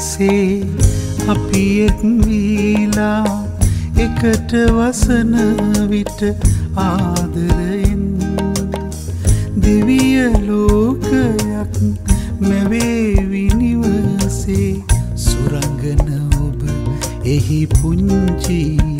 සේ අපි එක්වීලා එකට වසන විට ආදරයෙන්. දිවිය ලෝකයක් මැවේවිනිවසේ සුරංගන ඔබ එහි පුංචීදුවේ